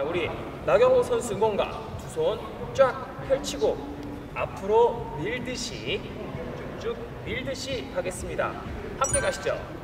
우리 나경호 선수 응원가 두손 쫙 펼치고 앞으로 밀듯이 쭉쭉 밀듯이 하겠습니다. 함께 가시죠.